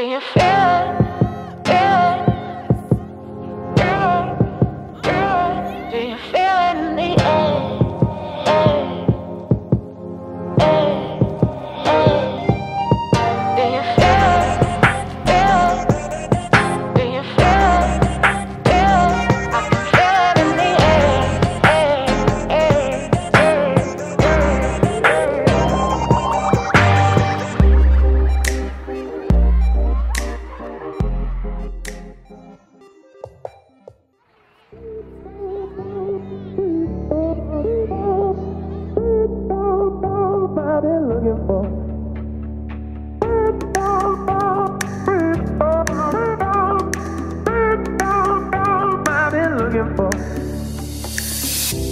Do you feel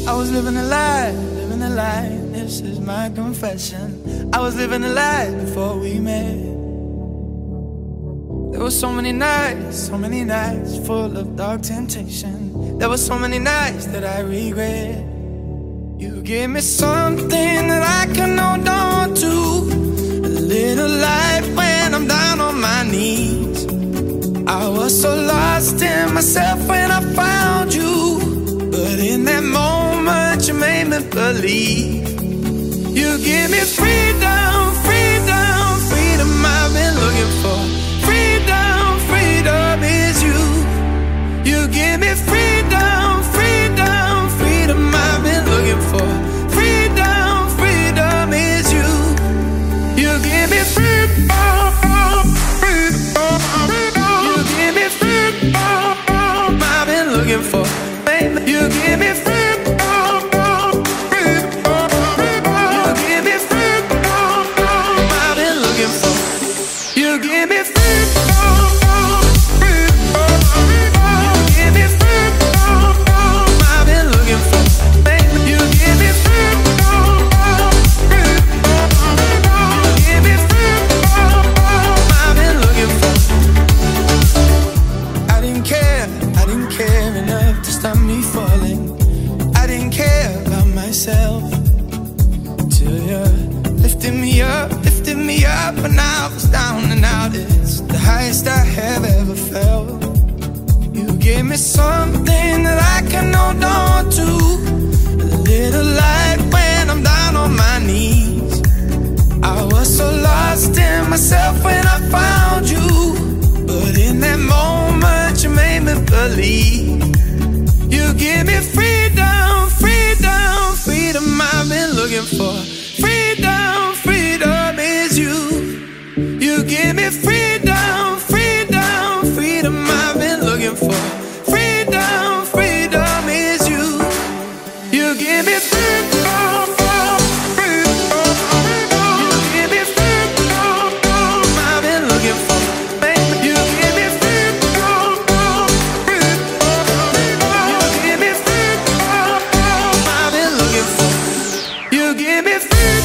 I was living a lie, living a lie. This is my confession. I was living a lie before we met. There were so many nights, so many nights full of dark temptation. There were so many nights that I regret. You gave me something that I can hold on to. A little light when I'm down on my knees. I was so lost in myself when I found believe. You give me freedom, freedom, freedom I've been looking for. Lifted me up, lifted me up, and I was down and out. It's the highest I have ever felt. You gave me something that I can hold on to. A little light when I'm down on my knees. I was so lost in myself when I found you. But in that moment, you made me believe. You give me freedom, freedom, freedom I've been looking for. You give